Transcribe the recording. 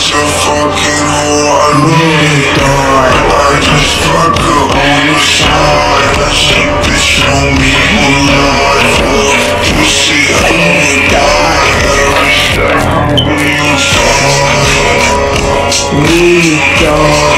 such a fucking hoe, I need I just fuck her on the side. That's a bitch on me. Alive Pussy, I would die. Every time we inside die